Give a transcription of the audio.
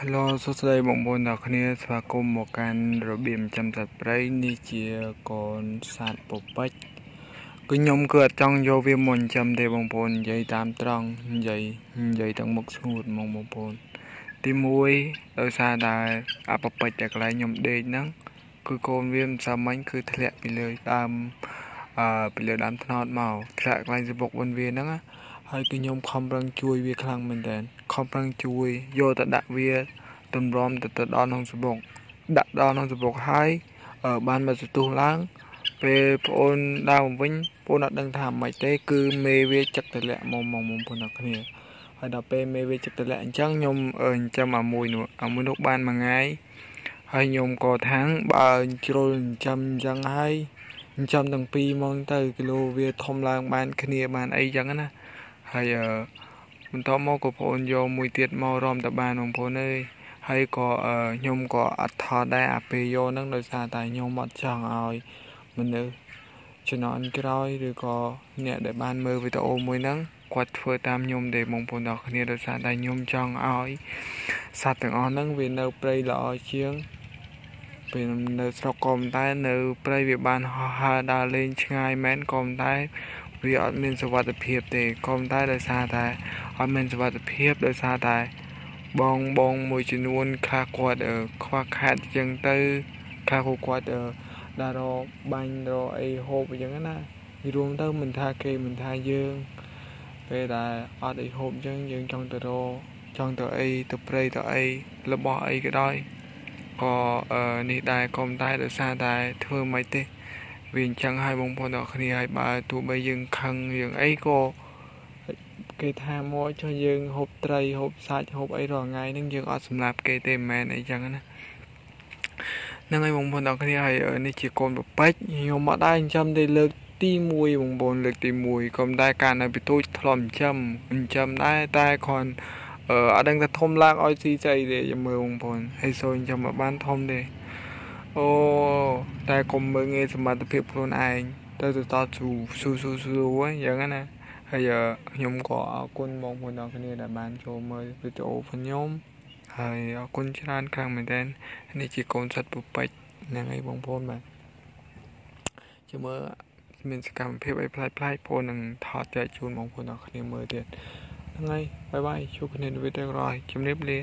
Hello សួស្តីបងប្អូនទាំងគ្នាស្វាគមន៍មកកាន់របៀបចាំសត្វព្រៃនេះជាកូនសត្វពពេចគឺខ្ញុំគឺអត់ចង់យកវាមកចិញ្ចឹមទេបងប្អូននិយាយតាមត្រង់និយាយនិយាយទាំងមុខស្ងួតហ្មងបងប្អូនទី1ដោយសារតែអាពពេចតែកន្លែងខ្ញុំដេកហ្នឹងគឺកូនវាមិនសាមញ្ញគឺធ្លាក់ពីលើដើមអឺពីលើដើមថ្នោតមកធ្លាក់កន្លែងសបុកវិញវាហ្នឹងណា ហើយគឺខ្ញុំខំប្រឹងជួយវាខ្លាំងមែនតើខំប្រឹងជួយយកទៅដាក់វាទម្រាំទៅទៅដល់ក្នុងសបុកដាក់ដល់ក្នុងសបុកហើយបានមកទទួលឡើងពេលបងអូនដើរវិញបងអត់ដឹងថាម៉េចទេ គឺមេវាចឹកតលាក់មកមកបងប្អូនអ្នកគ្នាហើយដល់ពេលមេវាចឹកតលាក់អញ្ចឹងខ្ញុំអញ្ចឹមអាមួយនោះអាមួយនោះបានមួយថ្ងៃហើយខ្ញុំក៏ថាំងបើជ្រុលចិញ្ចឹមអញ្ចឹងហើយចិញ្ចឹមទាំងពីរហ្មងទៅគីឡូវាធំឡើងបានគ្នាបានអីចឹងណា ហើយបន្តមកក៏បងអូនយកមួយទៀតមករំតបានបងប្អូនអើយហើយក៏ខ្ញុំក៏អត់ថតដែរអាពេលយកហ្នឹងដោយសារតែខ្ញុំអត់ចង់ឲ្យមនុស្សជំនាន់ក្រោយឬក៏អ្នកដែលបានមើលវីដេអូមួយហ្នឹងគាត់ធ្វើតាមខ្ញុំទេបងប្អូនទាំងគ្នាដោយសារតែខ្ញុំចង់ឲ្យសត្វទាំងអស់ហ្នឹងវានៅព្រៃល្អជាងពេលនៅស្រុកក៏តែនៅព្រៃវាបានហោះហើរដើរលេងឆ្ងាយមែនក៏តែ វាអត់មានសុវត្ថិភាពទេក៏តែដោយសារតែអត់មានសុវត្ថិភាពដោយសារតែបងបងមួយចំនួនខ្លះគាត់ខ្វះខាតអញ្ចឹងទៅខ្លះគាត់ដើររកបាញ់រកអីហូបអញ្ចឹងណារួមទៅមិនថាគេមិនថាយើងពេលដែលអត់អីហូបអញ្ចឹងយើងចង់ទៅរកចង់ទៅអីទៅព្រៃទៅអីរបស់អីក៏ដោយក៏នេះដែរក៏តែដោយសារតែធ្វើមិនទេ វាអញ្ចឹងឲ្យបងប្អូនទាំងគ្នាឲ្យបើទោះបីយើងខឹងយើងអីក៏គេថាមកចុះយើងហូបត្រីហូបសាច់ហូបអីរាល់ថ្ងៃហ្នឹងយើងអត់សម្លាប់គេទេមិនមែនអីចឹងណាហ្នឹងហើយបងប្អូនទាំងគ្នាហើយនេះជាកូនប្រពេចខ្ញុំមកដែរចិញ្ចឹមទេលើកទី1បងប្អូនលើកទី1ក៏មិនដែរការនៅពីទូចធ្លាប់ចិញ្ចឹមចិញ្ចឹមដែរតែគ្រាន់អឺអត់ដឹងថាធំឡើងឲ្យស៊ីស្អីទេចាំមើលបងប្អូនហើយសូនចាំមកបានធំទេអូ តែកុំមើងងាយសមត្ថភាពខ្លួនឯងទៅទៅតស៊ូស៊ូស៊ូស៊ូហ្នឹងយ៉ាងណាហើយខ្ញុំក៏អរគុណបងប្អូនទាំងគ្នាដែលបានចូលមើលវីដេអូរបស់ខ្ញុំហើយអរគុណច្រើនខ្លាំងមែនទែននេះជាកូនសត្វពុពេចហ្នឹងហើយបងប្អូនបាទចាំមើលមានសកម្មភាពអីប្លែកៗបងនឹងថតចែកជូនបងប្អូនទាំងគ្នាមើលទៀតហ្នឹងហើយបាយបាយជួបគ្នានៅវីដេអូក្រោយជំរាបលា